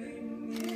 bring me